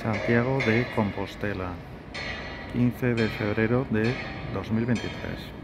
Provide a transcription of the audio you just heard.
Santiago de Compostela, 15 de febrero de 2023.